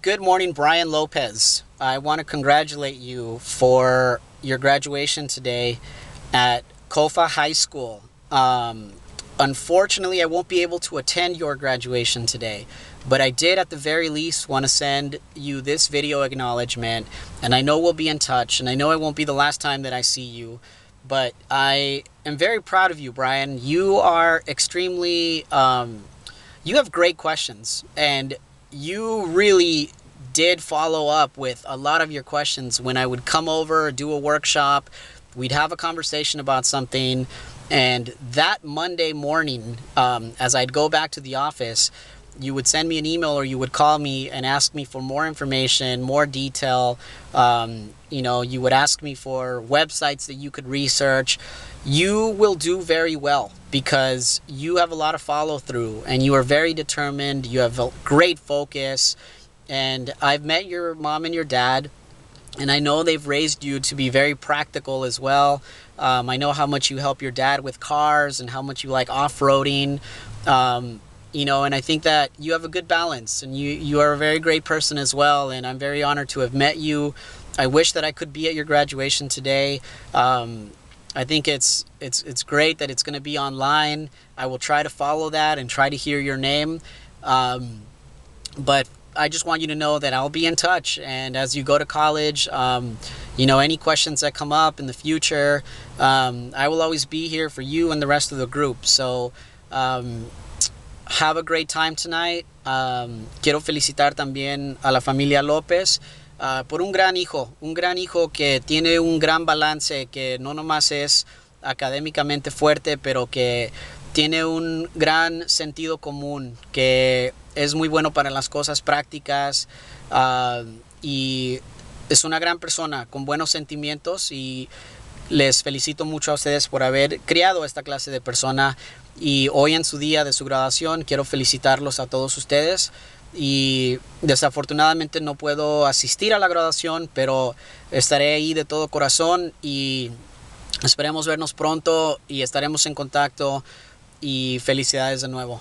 Good morning, Brian Lopez. I want to congratulate you for your graduation today at Kofa High School. Um, unfortunately, I won't be able to attend your graduation today, but I did at the very least want to send you this video acknowledgement, and I know we'll be in touch, and I know it won't be the last time that I see you, but I am very proud of you, Brian. You are extremely, um, you have great questions, and you really did follow up with a lot of your questions. When I would come over, do a workshop, we'd have a conversation about something, and that Monday morning, um, as I'd go back to the office, you would send me an email or you would call me and ask me for more information, more detail. Um, you know, you would ask me for websites that you could research. You will do very well because you have a lot of follow through and you are very determined. You have a great focus. And I've met your mom and your dad, and I know they've raised you to be very practical as well. Um, I know how much you help your dad with cars and how much you like off roading. Um, you know, and I think that you have a good balance and you, you are a very great person as well. And I'm very honored to have met you. I wish that I could be at your graduation today. Um, I think it's it's it's great that it's going to be online. I will try to follow that and try to hear your name. Um, but I just want you to know that I'll be in touch. And as you go to college, um, you know, any questions that come up in the future, um, I will always be here for you and the rest of the group. So um, have a great time tonight. Um, quiero felicitar también a la familia López. Uh, por un gran hijo, un gran hijo que tiene un gran balance, que no nomás es académicamente fuerte, pero que tiene un gran sentido común, que es muy bueno para las cosas prácticas uh, y es una gran persona con buenos sentimientos y les felicito mucho a ustedes por haber criado esta clase de persona y hoy en su día de su graduación quiero felicitarlos a todos ustedes y desafortunadamente no puedo asistir a la graduación, pero estaré ahí de todo corazón y esperemos vernos pronto y estaremos en contacto y felicidades de nuevo.